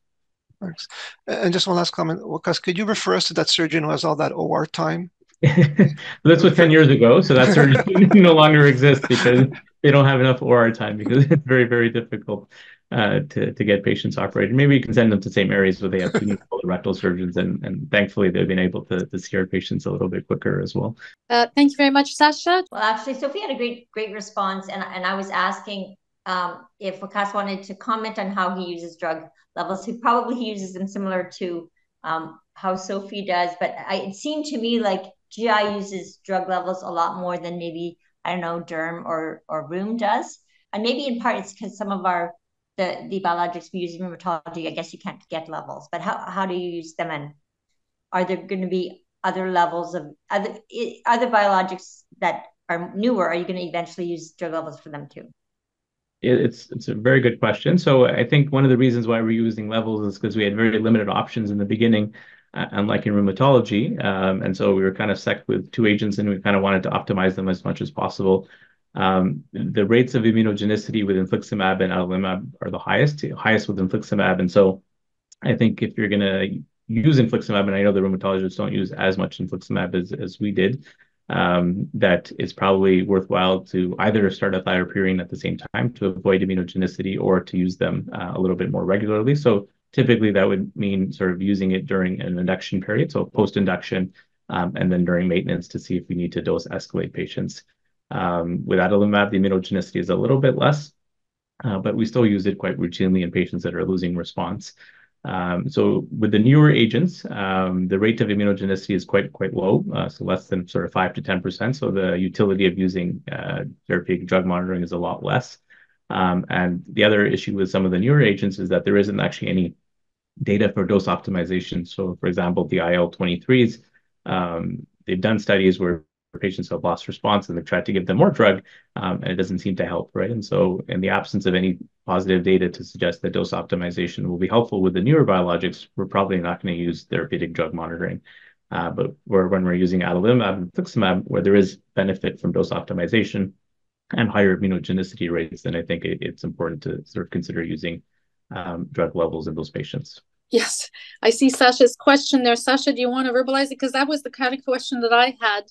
Thanks. And just one last comment, Waqqas, could you refer us to that surgeon who has all that OR time? (laughs) this was 10 years ago, so that surgeon (laughs) no longer exists because they don't have enough OR time because it's very, very difficult uh, to, to get patients operated. Maybe you can send them to the same areas where they have two colorectal surgeons, and, and thankfully they've been able to, to see our patients a little bit quicker as well. Uh, thank you very much, Sasha. Well, actually, Sophie had a great, great response, and, and I was asking um, if Waqqas wanted to comment on how he uses drug levels, he probably uses them similar to um, how Sophie does. But I, it seemed to me like GI uses drug levels a lot more than maybe I don't know Derm or or Rheum does, and maybe in part it's because some of our the the biologics we use in rheumatology, I guess you can't get levels. But how how do you use them, and are there going to be other levels of other other biologics that are newer? Are you going to eventually use drug levels for them too? It's it's a very good question. So I think one of the reasons why we're using levels is because we had very limited options in the beginning, uh, unlike in rheumatology. Um, and so we were kind of stuck with two agents, and we kind of wanted to optimize them as much as possible. Um, the rates of immunogenicity with infliximab and adalimumab are the highest, highest with infliximab. And so I think if you're going to use infliximab, and I know the rheumatologists don't use as much infliximab as, as we did, um, that it's probably worthwhile to either start a thiopurine at the same time to avoid immunogenicity or to use them uh, a little bit more regularly. So typically that would mean sort of using it during an induction period, so post-induction, um, and then during maintenance to see if we need to dose escalate patients. Um, with adalimumab, the immunogenicity is a little bit less, uh, but we still use it quite routinely in patients that are losing response. Um, so with the newer agents, um, the rate of immunogenicity is quite quite low, uh, so less than sort of 5 to 10 percent. So the utility of using uh, therapeutic drug monitoring is a lot less. Um, and the other issue with some of the newer agents is that there isn't actually any data for dose optimization. So, for example, the IL-23s, um, they've done studies where patients have lost response and they've tried to give them more drug, um, and it doesn't seem to help, right? And so, in the absence of any positive data to suggest that dose optimization will be helpful with the newer biologics, we're probably not going to use therapeutic drug monitoring. Uh, but where, when we're using adalimumab and infliximab, where there is benefit from dose optimization and higher immunogenicity rates, then I think it, it's important to sort of consider using um, drug levels in those patients. Yes, I see Sasha's question there. Sasha, do you want to verbalize it? Because that was the kind of question that I had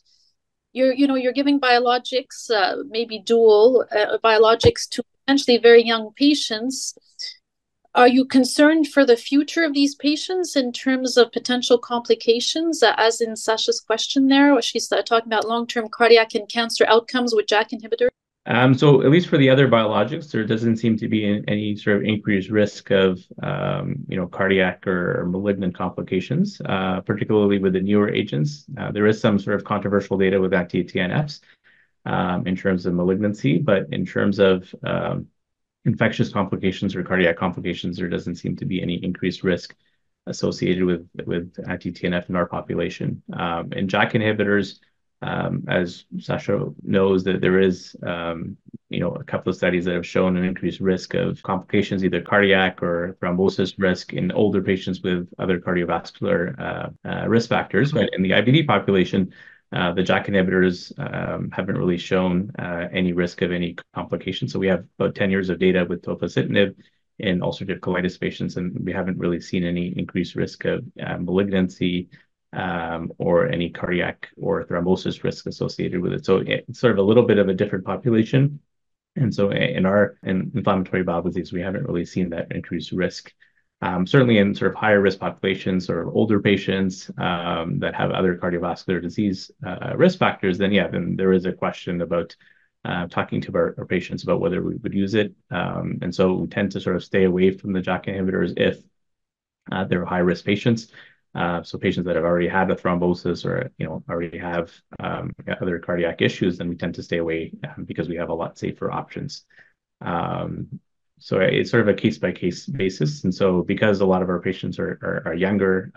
you're you know you're giving biologics uh, maybe dual uh, biologics to potentially very young patients. Are you concerned for the future of these patients in terms of potential complications? Uh, as in sasha's question there she's talking about long-term cardiac and cancer outcomes with JAK inhibitors um, so at least for the other biologics, there doesn't seem to be any sort of increased risk of, um, you know, cardiac or malignant complications, uh, particularly with the newer agents. Uh, there is some sort of controversial data with anti-TNFs um, in terms of malignancy, but in terms of um, infectious complications or cardiac complications, there doesn't seem to be any increased risk associated with with anti-TNF in our population. Um, and JAK inhibitors, as Sasha knows, that there is, um, you know, a couple of studies that have shown an increased risk of complications, either cardiac or thrombosis risk in older patients with other cardiovascular uh, uh, risk factors. But in the IBD population, uh, the JAK inhibitors um, haven't really shown any risk of any complications. So we have about 10 years of data with tofacitinib in ulcerative colitis patients, and we haven't really seen any increased risk of malignancy um, or any cardiac or thrombosis risk associated with it. So it's sort of a little bit of a different population. And so in our in inflammatory bowel disease, we haven't really seen that increased risk. Um, certainly in sort of higher risk populations or older patients um, that have other cardiovascular disease uh, risk factors, then yeah, then there is a question about uh, talking to our, our, patients about whether we would use it. Um, and so we tend to sort of stay away from the JAK inhibitors if uh, they're high risk patients. Uh, so patients that have already had a thrombosis or you know already have um, other cardiac issues, then we tend to stay away um, because we have a lot safer options. Um, so it's sort of a case by case basis, and so because a lot of our patients are younger,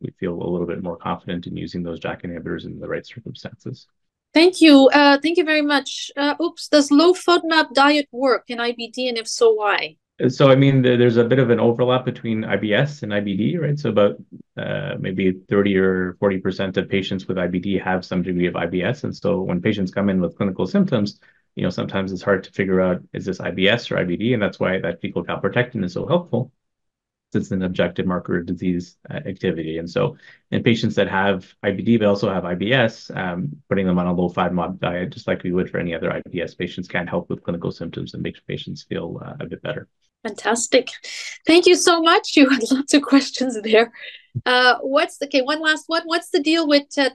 we feel a little bit more confident in using those JAK inhibitors in the right circumstances. Thank you. Uh, thank you very much. Uh, oops, does low FODMAP diet work in IBD, and if so, why? So I mean, there's a bit of an overlap between IBS and IBD, right? So about uh, maybe 30 or 40% of patients with IBD have some degree of IBS. And so when patients come in with clinical symptoms, you know, sometimes it's hard to figure out, is this IBS or IBD? And that's why that fecal calprotectin is so helpful. It's an objective marker of disease uh, activity. And so in patients that have IBD, but also have IBS, um, putting them on a low FODMAP diet, just like we would for any other IBS patients, can help with clinical symptoms and make patients feel uh, a bit better. Fantastic. Thank you so much. You had lots of questions there. Uh, what's the, okay, one last one. What's the deal with uh,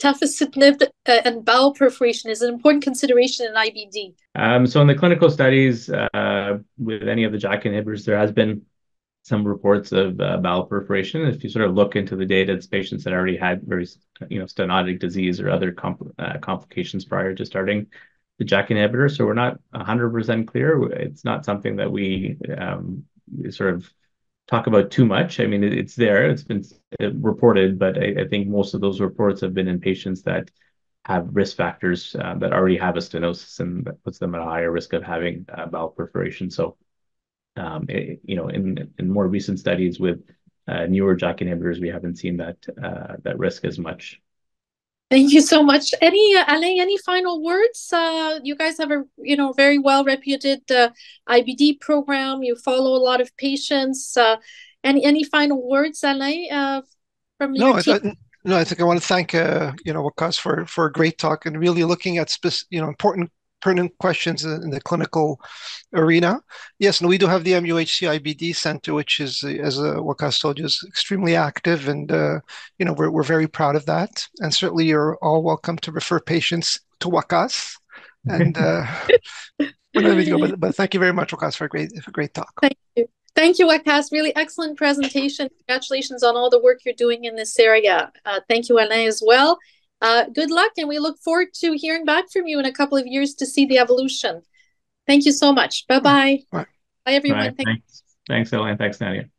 tofacitinib uh, and bowel perforation is an important consideration in IBD? Um, so in the clinical studies uh, with any of the JAK inhibitors, there has been some reports of uh, bowel perforation. If you sort of look into the data, it's patients that already had very, you know, stenotic disease or other compl uh, complications prior to starting the JAK inhibitor. So we're not 100% clear. It's not something that we, um, sort of talk about too much. I mean, it, it's there, it's been uh, reported, but I, I, think most of those reports have been in patients that have risk factors uh, that already have a stenosis and that puts them at a higher risk of having uh, bowel perforation. So, um, it, you know, in, in more recent studies with uh, newer JAK inhibitors, we haven't seen that uh, that risk as much. Thank you so much. Any uh, Alain, any final words? Uh, you guys have a you know very well reputed uh, IBD program. You follow a lot of patients. Uh, any any final words, Alain, uh, from no, your team? I, no, I think I want to thank uh, you know Waqqas for for a great talk and really looking at spec- you know important pertinent questions in the clinical arena. Yes, and we do have the MUHC IBD Center, which is, as uh, Waqqas told you, is extremely active, and uh, you know we're we're very proud of that. And certainly, you're all welcome to refer patients to Waqqas. And uh, (laughs) but, but thank you very much, Waqqas, for a great for a great talk. Thank you. Thank you, Waqqas. Really excellent presentation. Congratulations on all the work you're doing in this area. Uh, thank you, Alain, as well. Uh, good luck, and we look forward to hearing back from you in a couple of years to see the evolution. Thank you so much. Bye-bye. Bye, everyone. Bye. Thanks. Thanks, Elaine. Thanks, Nadia.